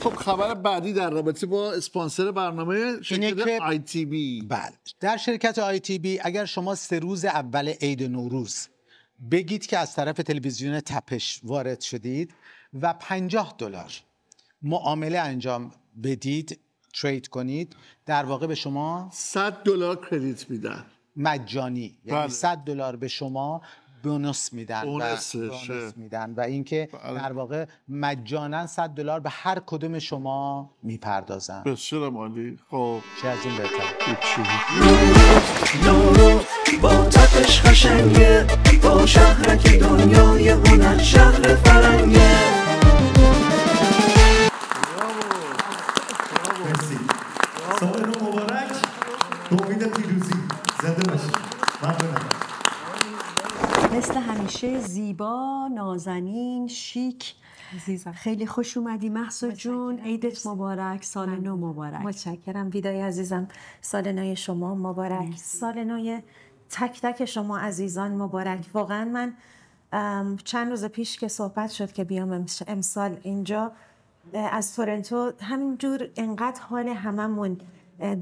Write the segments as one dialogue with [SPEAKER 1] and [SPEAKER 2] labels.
[SPEAKER 1] خب خبر بعدی در رابطه با اسپانسر برنامه شرکت آی تی بی.
[SPEAKER 2] بله در شرکت آی تی بی اگر شما سه روز اول عید نوروز بگید که از طرف تلویزیون تپش وارد شدید و 50 دلار معامله انجام بدید ترید کنید در واقع به شما
[SPEAKER 1] 100 دلار کردیت میدن.
[SPEAKER 2] مجانی یعنی
[SPEAKER 1] بله.
[SPEAKER 2] 100 دلار به شما بونوس میدن و. بونوس میدن و اینکه
[SPEAKER 1] بله.
[SPEAKER 2] در واقع مجانا 100 دلار به هر کدوم شما می‌پردازن
[SPEAKER 1] بسیار عالی خب
[SPEAKER 2] چه از این بهتر.
[SPEAKER 3] نورو با تپش قشنگه با شهرک دنیای هنر شهر فرنگه
[SPEAKER 4] همیشه زیبا نازنین شیک.
[SPEAKER 5] عزیزم
[SPEAKER 4] خیلی خوش اومدی. محسا جون. عیدت مبارک سال نو مبارک.
[SPEAKER 5] متشکرم. ویدای عزیزم سال نو شما مبارک. سال نو تک تک شما عزیزان مبارک. واقعا من چند روز پیش که صحبت شد که بیام امس- امسال اینجا از تورنتو همینجور انقدر حال هممون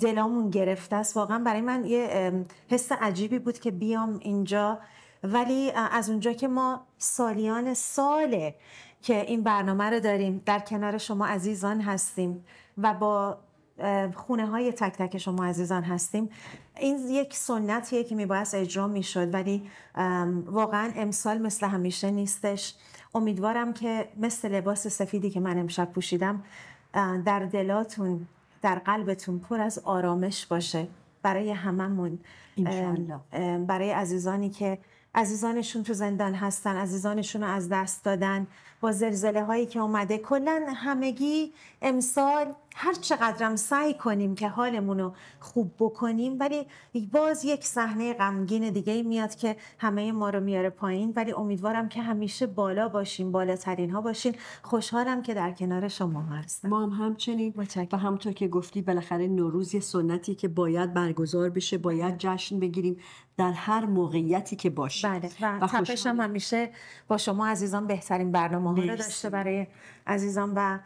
[SPEAKER 5] دلامون گرفته است. واقعا برای من یه حس عجیبی بود که بیام اینجا. ولی از اونجا که ما سالیان ساله که این برنامه رو داریم در کنار شما عزیزان هستیم و با خونه های تک تک شما عزیزان هستیم. این یک سنتیه که میباید اجرا می‌شد ولی واقعا امسال مثل همیشه نیستش. امیدوارم که مثل لباس سفیدی که من امشب پوشیدم در دلاتون در قلبتون پر از آرامش باشه. برای هممون برای عزیزانی که عزیزانشون تو زندان هستن عزیزانشون رو از دست دادن. با زلزله هایی که اومده کلا همگی امسال هر چقدرم سعی کنیم که حالمون رو خوب بکنیم ولی باز یک صحنه غمگین دیگه میاد که همه ما رو میاره پایین ولی امیدوارم که همیشه بالا باشیم بالاترین ها باشین خوشحالم که در کنار شما هستم
[SPEAKER 4] ما هم همچنین. و همونطور که گفتی بالاخره نوروز یه سنتی که باید برگزار بشه باید جشن بگیریم در هر موقعیتی که باشه
[SPEAKER 5] بله و,
[SPEAKER 4] و
[SPEAKER 5] تپش. هم همیشه با شما عزیزان بهترین برنامه ها رو. داشته برای عزیزان و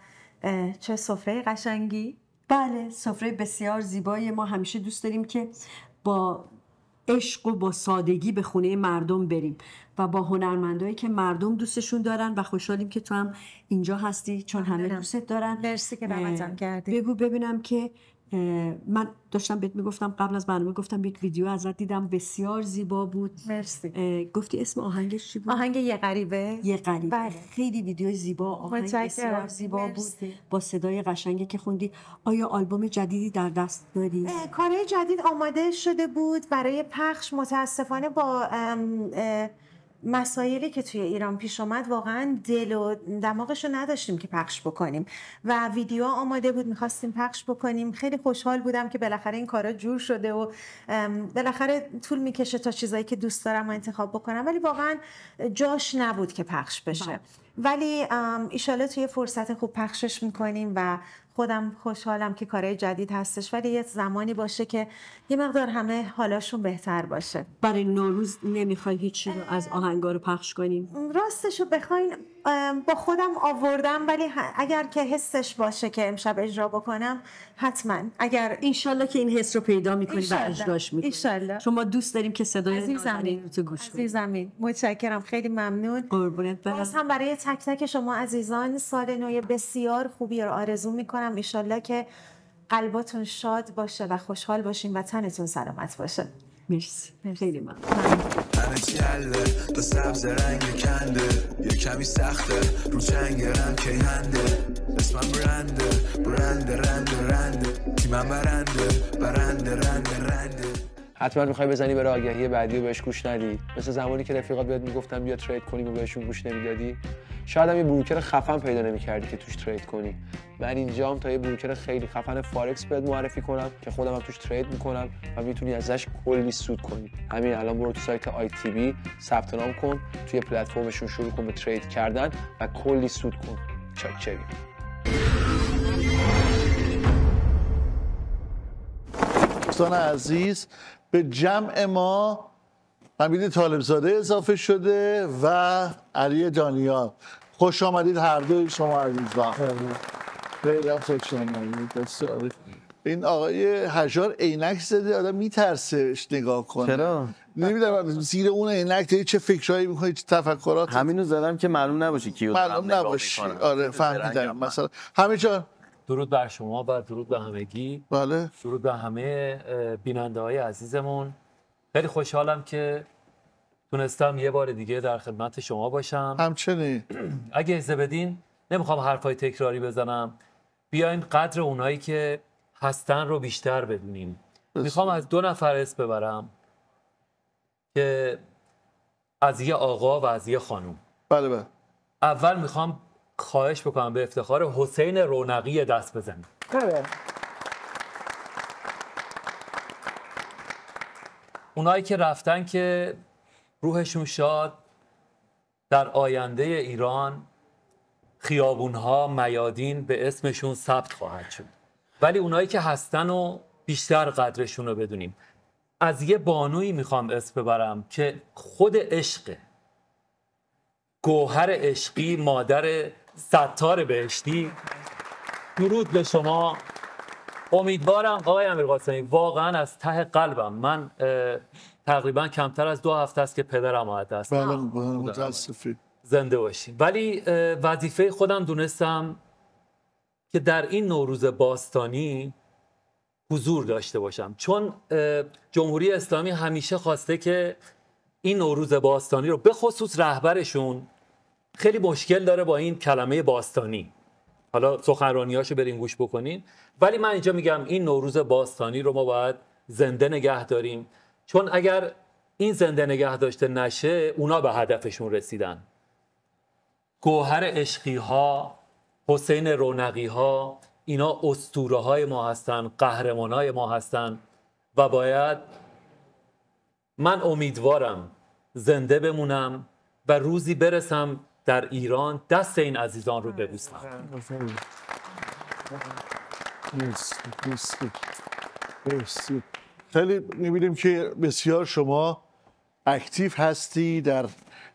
[SPEAKER 5] چه سفره قشنگی
[SPEAKER 4] بله سفره بسیار زیبای ما همیشه دوست داریم که با عشق و با سادگی به خونه مردم بریم و با هنرمندایی که مردم دوستشون دارن و خوشحالیم که تو هم اینجا هستی چون همه. دوستت دارن
[SPEAKER 5] مرسی که دعوتم کردی.
[SPEAKER 4] بگو ببینم که من داشتم بهت می‌گفتم قبل از برنامه گفتم یک ویدیو ازت دیدم بسیار زیبا بود
[SPEAKER 5] مرسی
[SPEAKER 4] گفتی اسم آهنگش چی بود؟
[SPEAKER 5] آهنگ یه غریبه
[SPEAKER 4] یه غریبه
[SPEAKER 5] بله.
[SPEAKER 4] خیلی ویدیو زیبا آهنگ
[SPEAKER 5] متشکرم.
[SPEAKER 4] بسیار زیبا بود
[SPEAKER 5] مرسی.
[SPEAKER 4] با صدای قشنگی که خوندی آیا آلبوم جدیدی در دست داری؟
[SPEAKER 5] کارهای جدید آماده شده بود برای پخش متاسفانه با ام، اه، مسائلی که توی ایران پیش آمد واقعا دل و دماغش رو نداشتیم که پخش بکنیم. و ویدیو آماده بود می‌خواستیم پخش بکنیم. خیلی خوشحال بودم که بالاخره این کارا جور شده و بالاخره طول می‌کشه تا چیزایی که دوست دارم رو انتخاب بکنم. ولی واقعا جاش نبود که پخش بشه. ولی ام، ایشالا توی فرصت خوب پخشش می‌کنیم و خودم خوشحالم که کارهای جدید هستش ولی یه زمانی باشه که یه مقدار همه حالاشون بهتر باشه.
[SPEAKER 4] برای نوروز نمی‌خوای هیچی رو از آهنگا رو پخش کنیم
[SPEAKER 5] راستش رو بخواین با خودم آوردم ولی اگر که حسش باشه که امشب اجرا بکنم حتما. اگر
[SPEAKER 4] انشالله که این حس رو پیدا می‌کنی و. اجراش می‌کنی.
[SPEAKER 5] ایشالله.
[SPEAKER 4] چون ما دوست داریم که صدای
[SPEAKER 5] عزیزم.
[SPEAKER 4] تو گوش کنیم
[SPEAKER 5] عزیزمین متشکرم. خیلی ممنون.
[SPEAKER 4] قربونت برم.
[SPEAKER 5] باز هم برای تک تک شما عزیزان سال نو بسیار خوبی رو آرزو می‌کنم. ایشالله که قلباتون شاد باشه و خوشحال باشین و تنتون سلامت باشه.
[SPEAKER 4] مرسی. خیلی ممنون.
[SPEAKER 3] همه حله دو سبز رنگ کنده. یه کمی سخته. رو کی هنده. اسمم برنده. برنده رنده رنده. تیمم برنده. برنده رنده رنده.
[SPEAKER 6] حتما می‌خوای بزنی برای آگهی بعدی و بهش گوش ندی. مثل زمانی که رفیقات بهت می‌گفتن بیا ترید کنیم و بهشون گوش نمی‌دادی. شاید هم یه بروکر خفن پیدا نمی‌کردی که توش ترید کنی. من اینجام تا یه بروکر خیلی خفن فارکس بهت معرفی کنم که خودم هم توش ترید می‌کنم و می‌تونی ازش کلی سود کنی. همین الان برو تو سایت آی تی بی ثبت نام کن توی پلتفرمشون شروع کن به ترید کردن و کلی سود کن. چاکری
[SPEAKER 1] دوستان عزیز به جمع ما حمید طالبزاده اضافه شده و علی دانیال. خوش آمدید هر دوی شما عزیزان. خیلی هم خوش آمدید. بسیار. این آقای هجار عینک زده آدم میترسه نگاه کنه.
[SPEAKER 7] چرا؟
[SPEAKER 1] نمی‌دونم زیر اون عینک داری چه فکرهایی می‌کنی چه تفکرات؟
[SPEAKER 7] همینو زدم که معلوم نباشه کیو
[SPEAKER 1] معلوم
[SPEAKER 7] می‌کنم.
[SPEAKER 1] آره فهمیدم. مثلا همه جان.
[SPEAKER 8] درود بر شما و درود به همگی.
[SPEAKER 1] بله.
[SPEAKER 8] درود به همه بیننده های عزیزمون. خیلی خوشحالم که تونستم یه بار دیگه در خدمت شما باشم.
[SPEAKER 1] همچنین.
[SPEAKER 8] اگه اجازه بدین نمی‌خوام حرفای تکراری بزنم. بیاین قدر اونایی که هستن رو بیشتر بدونیم می‌خوام از دو نفر اسم ببرم که از یه آقا و از یه خانوم
[SPEAKER 1] بله بله.
[SPEAKER 8] اول می‌خوام خواهش بکنم به افتخار حسین رونقی دست بزنیم اونایی که رفتن که روحشون شاد در آینده ایران خیابونها میادین به اسمشون ثبت خواهد شد. ولی اونایی که هستن و بیشتر قدرشون رو بدونیم. از یه بانویی می‌خوام اسم ببرم که خود عشقه گوهر عشقی مادر ستار بهشتی. درود به شما. امیدوارم آقای امیر قاسمی واقعا از ته قلبم. من تقریبا کمتر از دو هفته است که پدرم از دست
[SPEAKER 1] بله
[SPEAKER 8] دادم.
[SPEAKER 1] بله، متاسفی
[SPEAKER 8] زنده باشیم ولی وظیفه خودم دونستم که در این نوروز باستانی حضور داشته باشم. چون جمهوری اسلامی همیشه خواسته که این نوروز باستانی رو به خصوص رهبرشون خیلی مشکل داره با این کلمه باستانی. حالا سخنرانیاشو بریم گوش بکنین. ولی من اینجا میگم این نوروز باستانی رو ما باید زنده نگه داریم. چون اگر این زنده نگه داشته نشه اونا به هدفشون رسیدن. گوهر عشقی ها حسین رونقی ها اینا اسطوره های ما هستن قهرمان های ما هستن و باید من امیدوارم زنده بمونم و روزی برسم در ایران دست این عزیزان رو ببوسم.
[SPEAKER 1] خیلی می‌بینیم که بسیار شما اکتیو هستی در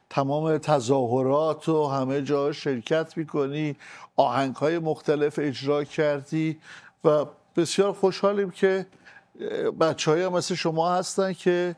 [SPEAKER 1] تمام تظاهرات و همه جا شرکت می‌کنی آهنگ های مختلف اجرا کردی و بسیار خوشحالیم که بچه های مثل شما هستن که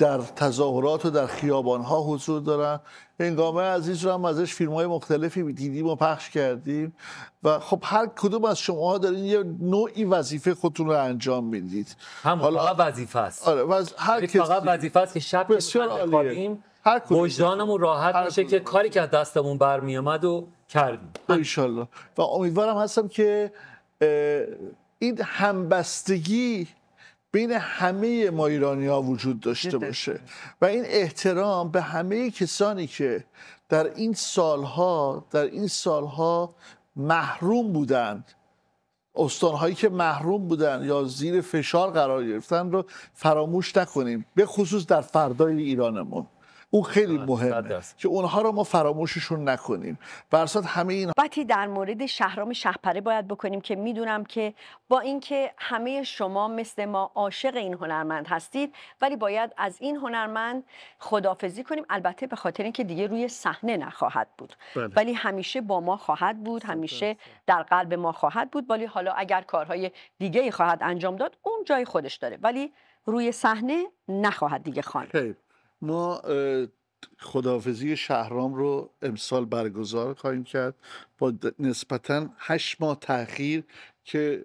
[SPEAKER 1] در تظاهرات و در خیابان ها حضور دارن هنگامه عزیز رو هم ازش فیلم های مختلفی دیدیم و پخش کردیم و خب هر کدوم از شما دارین یه نوعی وظیفه خودتون رو انجام می‌دید
[SPEAKER 8] هم
[SPEAKER 1] حالا-
[SPEAKER 8] فقط وظیفه است
[SPEAKER 1] آره و از هر
[SPEAKER 8] ولی
[SPEAKER 1] کسی
[SPEAKER 8] فقط وظیفه است که شب
[SPEAKER 1] بسیار عالیه. هر کدوم.
[SPEAKER 8] وجدانمون راحت
[SPEAKER 1] هر
[SPEAKER 8] باشه
[SPEAKER 1] کدوم.
[SPEAKER 8] که کاری که از دستمون برمیامد و کردیم
[SPEAKER 1] انشالله و امیدوارم هستم که این همبستگی بین همه ما ایرانی ها وجود داشته باشه. و این احترام به همه کسانی که در این سالها در این سالها محروم بودند. استانهایی که محروم بودن یا زیر فشار قرار گرفتن رو فراموش نکنیم. به خصوص در فردای ایرانمون. اون خیلی مهمه. که اونها رو ما فراموششون نکنیم. برسات همه این
[SPEAKER 4] صحبتی در مورد شهرام شهپره باید بکنیم که می‌دونم که با اینکه همه شما مثل ما عاشق این هنرمند هستید ولی باید از این هنرمند خدافزی کنیم. البته به خاطر اینکه دیگه روی صحنه نخواهد بود.
[SPEAKER 1] بله.
[SPEAKER 4] ولی همیشه با ما خواهد بود همیشه در قلب ما خواهد بود. ولی حالا اگر کارهای دیگه ای خواهد انجام داد اون جای خودش داره. ولی روی صحنه نخواهد دیگه خواند.
[SPEAKER 1] ما خداحافظی شهرام رو امسال برگزار خواهیم کرد با نسبتا هشت ماه تاخیر که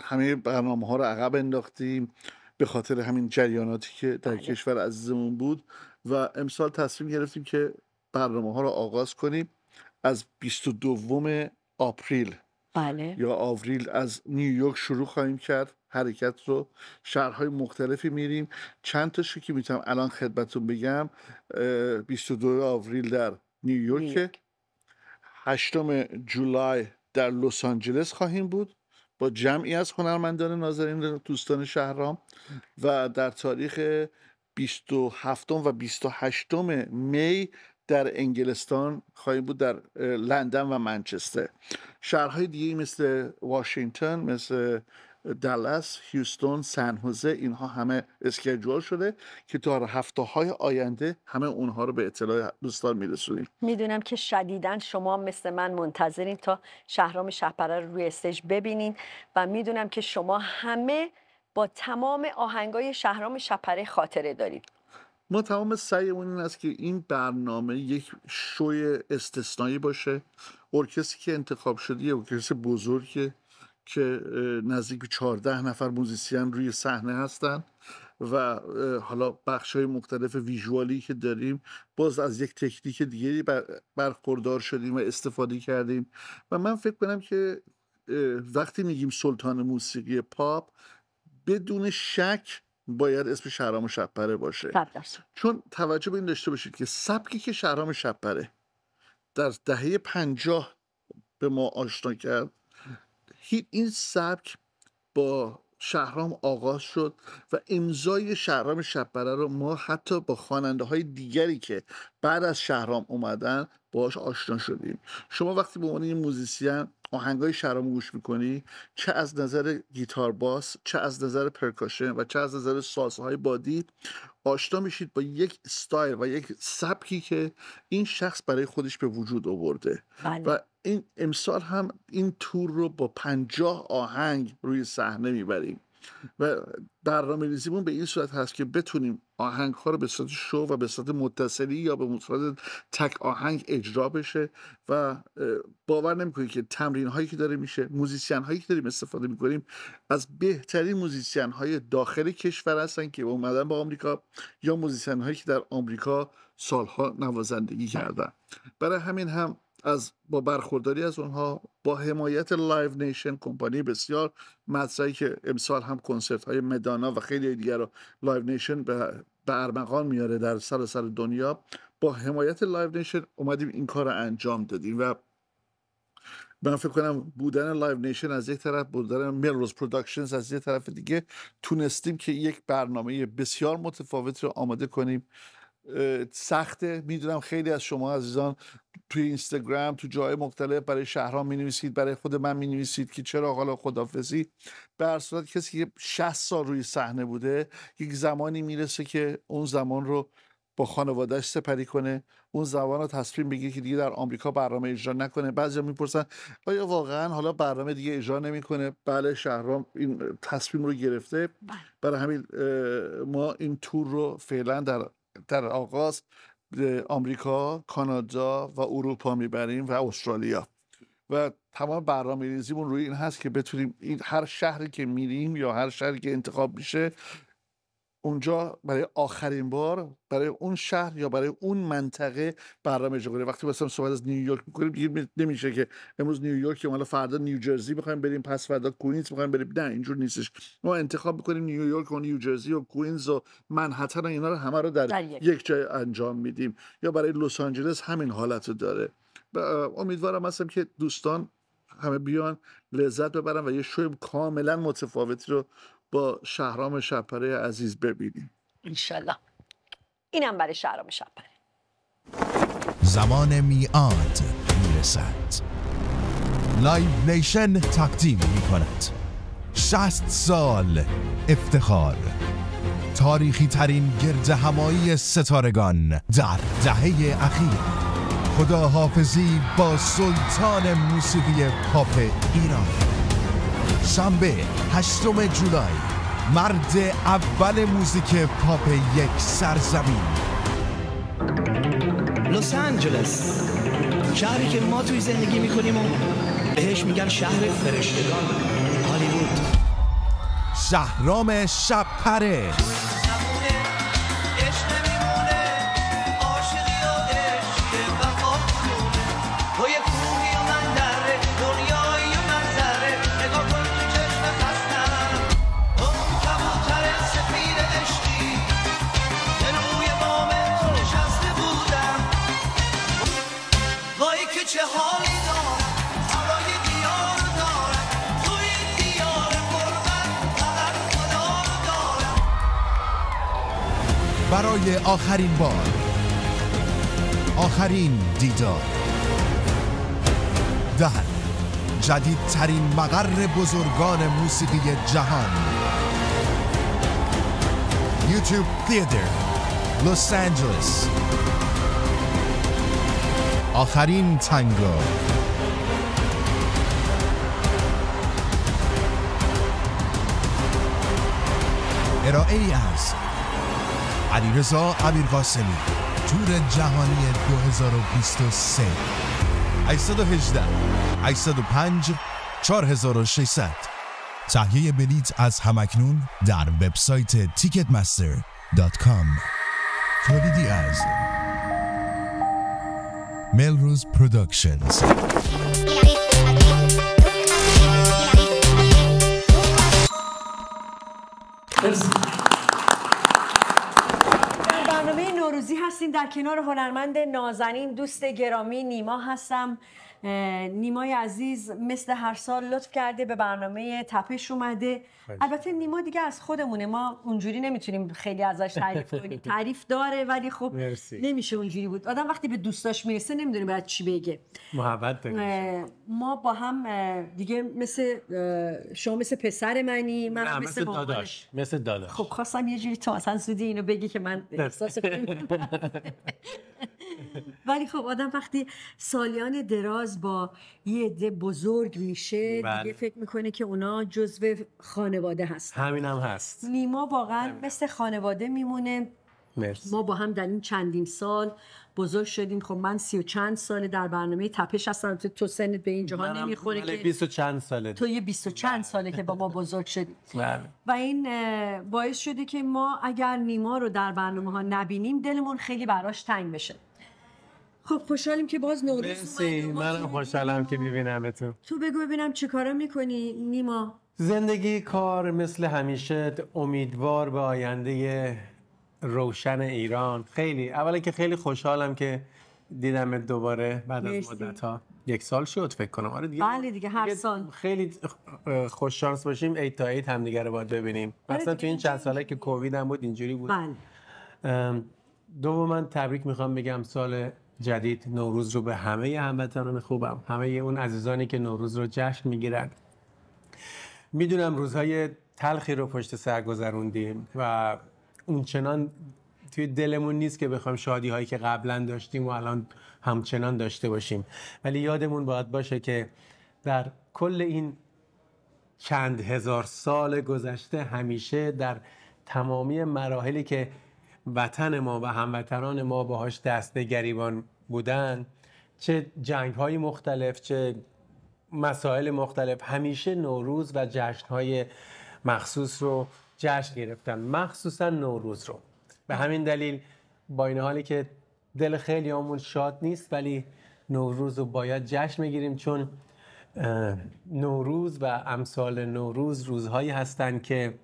[SPEAKER 1] همه برنامه ها رو عقب انداختیم به خاطر همین جریاناتی که در کشور عزیزمون بود و امسال تصمیم گرفتیم که برنامه ها رو آغاز کنیم از 22 آپریل
[SPEAKER 4] بله.
[SPEAKER 1] یا آوریل از نیویورک شروع خواهیم کرد. حرکت رو شهرهای مختلفی میریم. چند تاشو که می‌تونم الان خدمتتون بگم اه، 22 آوریل در نیویورک
[SPEAKER 4] نیویورک.
[SPEAKER 1] 8 جولای در لس آنجلس خواهیم بود. با جمعی از هنرمندان ناظرین دوستان شهرام. و در تاریخ 27 و 28 می در انگلستان خواهیم بود در لندن و منچستر. شهرهای دیگه مثل واشنگتن مثل دلس هیوستون سن هوزه اینها همه اسکیجول شده که تا هفته های آینده همه اونها رو به اطلاع دوستان میرسونیم.
[SPEAKER 4] می‌دونم که شدیدا شما مثل من منتظرین تا شهرام شهپره رو روی استیج ببینین و می‌دونم که شما همه با تمام آهنگای شهرام شپره خاطره دارید.
[SPEAKER 1] ما تمام سعیمون این است که این برنامه یک شوی استثنایی باشه. ارکستری که انتخاب شده یه ارکستر بزرگه. که نزدیک به 14 نفر موزیسین روی صحنه هستن و حالا بخش های مختلف ویژوالی که داریم باز از یک تکنیک دیگری بر- برخوردار شدیم و استفاده کردیم و من فکر کنم که وقتی میگیم سلطان موسیقی پاپ بدون شک باید اسم شهرام شپره باشه
[SPEAKER 4] درصد.
[SPEAKER 1] چون توجه به این داشته باشید که سبکی که شهرام شپره در دهه پنجاه به ما آشنا کرد این سبک با شهرام آغاز شد و امضای شهرام شب‌پره رو ما حتی با خواننده های دیگری که بعد از شهرام اومدن باهاش آشنا شدیم شما وقتی به عنوان یه موزیسین آهنگای شهرام گوش می‌کنی چه از نظر گیتار باس چه از نظر percussion و چه از نظر سازهای بادی آشنا میشید با یک استایل و یک سبکی که این شخص برای خودش به وجود آورده
[SPEAKER 4] بله.
[SPEAKER 1] و این امسال هم این تور رو با پنجاه آهنگ روی صحنه می‌بریم. و برنامه ریزیمون به این صورت هست که بتونیم آهنگ ها رو به صورت شو و به صورت medley یا به صورت تک آهنگ اجرا بشه و باور نمی‌کنید که تمرین هایی که داره میشه موزیسین هایی که داریم استفاده می‌کنیم از بهترین موزیسین های داخل کشور هستن که اومدن به آمریکا یا موزیسین هایی که در آمریکا سالها نوازندگی کردن. برای همین هم از با برخورداری از اونها با حمایت Live Nation کمپانی بسیار مطرحی که امسال هم کنسرت های مدونا و خیلی دیگر رو Live Nation به ارمغان میاره در سراسر دنیا. با حمایت Live Nation اومدیم این کار رو انجام دادیم و من فکر کنم بودن Live Nation از یک طرف بودن Melrose Productions از یک طرف دیگه تونستیم که یک برنامه بسیار متفاوت رو آماده کنیم. سخته. می‌دونم خیلی از شما عزیزان توی اینستاگرام تو جای مختلف برای شهرام می نویسید برای خود من می نویسید که چرا حالا خدافزی به هر صورت کسی که 60 سال روی صحنه بوده یک زمانی می‌رسه که اون زمان رو با خانوادهش سپری کنه اون زمان رو تصمیم بگیره که دیگه در آمریکا برنامه اجرا نکنه. بعضی می‌پرسن آیا واقعا حالا برنامه دیگه اجرا نمی‌کنه؟ بله شهرام این تصمیم رو گرفته. برای همین ما این تور رو فعلا در در آغاز به آمریکا، کانادا و اروپا می‌بریم و استرالیا. و تمام برنامه ریزیمون روی این هست که بتونیم این هر شهری که میریم یا هر شهری که انتخاب میشه اونجا برای آخرین بار برای اون شهر یا برای اون منطقه برنامه اجرا کنیم. وقتی مثلا صحبت از نیویورک می‌کنیم دیگه می- نمیشه که امروز نیویورک حالا فردا نیوجرسی بخوایم بریم پس فردا کوینز بخوایم بریم. نه اینجور نیستش. ما انتخاب می‌کنیم نیویورک و نیوجرسی و کوینز و منهتن و اینا رو همه رو در,
[SPEAKER 4] در یک.
[SPEAKER 1] یک جای انجام میدیم. یا برای لس آنجلس همین حالت رو داره. امیدوارم هستم که دوستان همه بیان لذت ببرن و یه شوی کاملا متفاوتی رو با شهرام شپره عزیز ببینیم.
[SPEAKER 4] انشالله. اینم برای شهرام شب‌پره.
[SPEAKER 9] زمان میعاد می‌رسد. Live Nation تقدیم می کند شصت سال افتخار. تاریخی ترین گرد همایی ستارگان در دهه اخیر. خداحافظی با سلطان موسیقی پاپ ایران. شنبه هشتم جولای مرد اول موزیک پاپ یک سرزمین.
[SPEAKER 10] لس آنجلس شهری که ما توی زندگی می‌کنیم و بهش میگن شهر فرشتگان هالیوود.
[SPEAKER 9] شهرام شبپره. آخرین بار. آخرین دیدار. در جدیدترین مقر بزرگان موسیقی جهان. یوتیوب تیتر لس آنجلس. آخرین تنگو ارائه از علیرضا امیرقاسمی تور جهانی 2023 818 805 4600 تهیه بلیت از همکنون در وبسایت کام تولیدی از ملروز پرودکشنز
[SPEAKER 4] در برنامه نوروزی هستیم در کنار هنرمند نازنین دوست گرامی نیما هستم. نیمای عزیز مثل هر سال لطف کرده به برنامه تپش اومده. البته نیما دیگه از خودمونه. ما اونجوری نمی‌تونیم خیلی ازش تعریف کنیم. تعریف داره ولی خب
[SPEAKER 11] مرسی.
[SPEAKER 4] نمیشه اونجوری بود. آدم وقتی به دوستاش می‌رسه نمی‌دونه باید چی بگه.
[SPEAKER 11] محبت
[SPEAKER 4] ما با هم دیگه مثل شما مثل پسر منی من
[SPEAKER 11] نه
[SPEAKER 4] مثل,
[SPEAKER 11] مثل. داداش. مثل داداش.
[SPEAKER 4] خب خواستم یه جوری تو اصلا زودی اینو بگی که من احساس ولی خب آدم وقتی سالیان دراز با یه عده بزرگ میشه
[SPEAKER 11] بله.
[SPEAKER 4] دیگه فکر می‌کنه که اونا جزو خانواده هست
[SPEAKER 11] همین هم هست.
[SPEAKER 4] نیما واقعا مثل خانواده میمونه.
[SPEAKER 11] مرسی.
[SPEAKER 4] ما با هم در این چندین سال بزرگ شدیم. خب من سی و چند سال در برنامه تپش هستم. تو, تو سنت به این جهان نمی‌خوره که
[SPEAKER 11] بیست و چند ساله.
[SPEAKER 4] تو یه بیست و چند ساله که با ما بزرگ شدی.
[SPEAKER 11] بله.
[SPEAKER 4] و این باعث شده که ما اگر نیما رو در برنامه ها نبینیم دلمون خیلی براش تنگ بشه. خب خوشحالیم که باز نوروز
[SPEAKER 11] مرسی. منم
[SPEAKER 4] تونستیم.
[SPEAKER 11] خوشحالم که میبینمتون.
[SPEAKER 4] تو بگو ببینم چه کارا می‌کنی نیما.
[SPEAKER 11] زندگی کار مثل همیشه امیدوار به آینده روشن ایران. خیلی. اولا که خیلی خوشحالم که دیدم دوباره بعد از. مدت ها یک سال شد فکر کنم. آره دیگه.
[SPEAKER 4] بله دیگه هر سال.
[SPEAKER 11] خیلی خوش شانس باشیم. ایت تا ایت هم دیگه رو باید ببینیم.
[SPEAKER 4] آره
[SPEAKER 11] مثلا
[SPEAKER 4] دیگه.
[SPEAKER 11] تو این چند ساله که کووید هم بود اینجوری بود.
[SPEAKER 4] بله.
[SPEAKER 11] ام، دوما تبریک می‌خوام بگم سال جدید نوروز رو به همه هموطنان خوبم همه اون عزیزانی که نوروز رو جشن می‌گیرن. می‌دونم روزهای تلخی رو پشت سر گذروندیم و اونچنان توی دلمون نیست که بخوایم شادی هایی که قبلا داشتیم و الان همچنان داشته باشیم. ولی یادمون باید باشه که در کل این چند هزار سال گذشته همیشه در تمامی مراحلی که وطن ما و هموطنان ما باهاش دست گریبان بودن چه جنگ های مختلف چه مسائل مختلف همیشه نوروز و جشن های مخصوص رو جشن گرفتن مخصوصا نوروز رو. به همین دلیل با این حالی که دل خیلی همون شاد نیست ولی نوروز رو باید جشن بگیریم چون نوروز و امثال نوروز روزهایی هستند که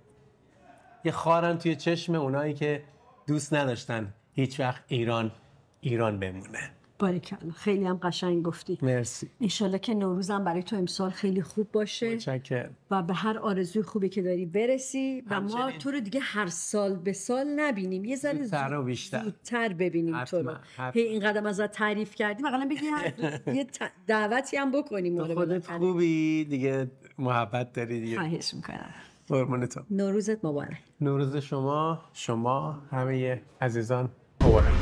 [SPEAKER 11] یه خارن توی چشم اونایی که دوست نداشتن هیچ وقت ایران ایران بمونه.
[SPEAKER 4] باریکلا خیلی هم قشنگ گفتی.
[SPEAKER 11] مرسی.
[SPEAKER 4] انشالله که نوروزم برای تو امسال خیلی خوب باشه.
[SPEAKER 11] متشکرم.
[SPEAKER 4] و به هر آرزوی خوبی که داری برسی و ما. تو رو دیگه هر سال به سال نبینیم. یه ذره
[SPEAKER 11] زودتر بیشتر.
[SPEAKER 4] زودتر ببینیم تو رو. هی این قدم ازت تعریف کردیم. اقلا بگی یه دعوتی هم بکنیم
[SPEAKER 11] خودت. خوبی دیگه محبت داری دیگه.
[SPEAKER 4] خواهش می‌کنم.
[SPEAKER 11] قربونتون
[SPEAKER 4] نوروزت مبارک.
[SPEAKER 11] نوروز شما شما همه عزیزان مبارک.